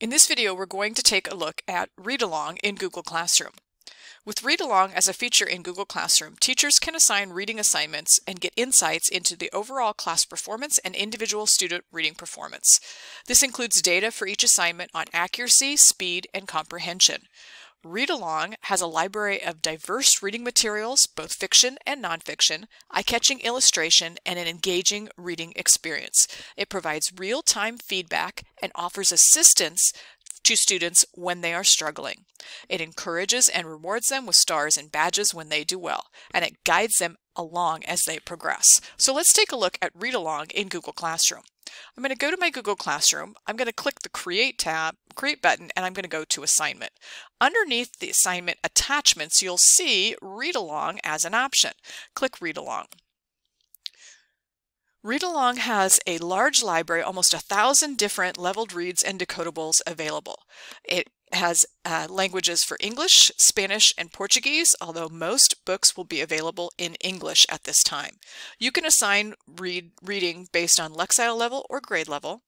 In this video, we're going to take a look at Read Along in Google Classroom. With Read Along as a feature in Google Classroom, teachers can assign reading assignments and get insights into the overall class performance and individual student reading performance. This includes data for each assignment on accuracy, speed, and comprehension. Read Along has a library of diverse reading materials, both fiction and nonfiction, eye-catching illustration, and an engaging reading experience. It provides real-time feedback and offers assistance to students when they are struggling. It encourages and rewards them with stars and badges when they do well, and it guides them along as they progress. So let's take a look at Read Along in Google Classroom. I'm going to go to my Google Classroom. I'm going to click the Create tab, Create button, and I'm going to go to Assignment. Underneath the assignment attachments, you'll see Read Along as an option. Click Read Along. Read Along has a large library, almost a thousand different leveled reads and decodables available. It has uh, languages for English, Spanish, and Portuguese, although most books will be available in English at this time. You can assign read reading based on Lexile level or grade level,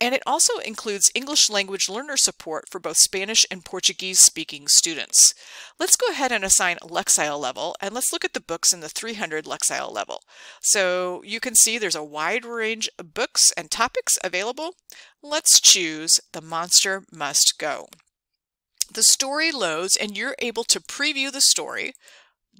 and it also includes English language learner support for both Spanish and Portuguese speaking students. Let's go ahead and assign Lexile level, and let's look at the books in the 300 Lexile level. So you can see there's a wide range of books and topics available. Let's choose The Monster Must Go the story loads and you're able to preview the story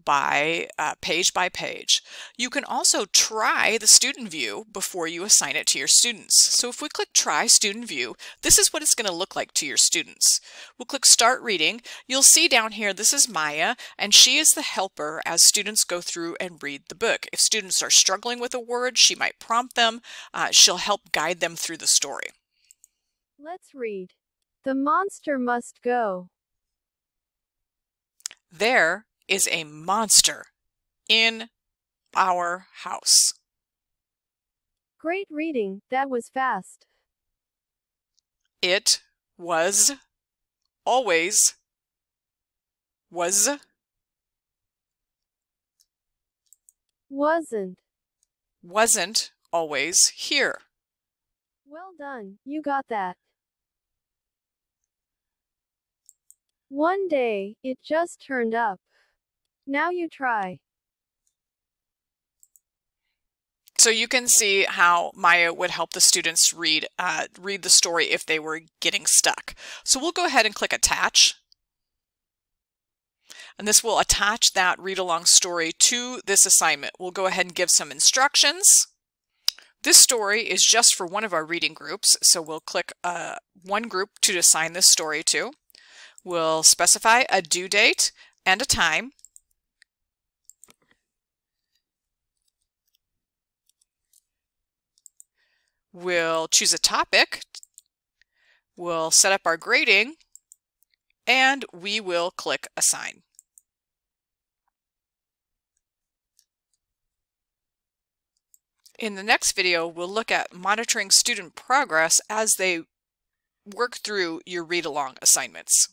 by uh, page by page. You can also try the student view before you assign it to your students. So if we click try student view, this is what it's going to look like to your students. We'll click start reading. You'll see down here, this is Maya, and she is the helper as students go through and read the book. If students are struggling with a word, she might prompt them. Uh, she'll help guide them through the story. Let's read. The monster must go. There is a monster in our house. Great reading, that was fast. It was always was wasn't wasn't always here. Well done, you got that. One day, it just turned up. Now you try. So you can see how Maya would help the students read uh, read the story if they were getting stuck. So we'll go ahead and click attach. And this will attach that read-along story to this assignment. We'll go ahead and give some instructions. This story is just for one of our reading groups, so we'll click uh, one group to assign this story to. We'll specify a due date and a time. We'll choose a topic. We'll set up our grading and we will click Assign. In the next video, we'll look at monitoring student progress as they work through your read-along assignments.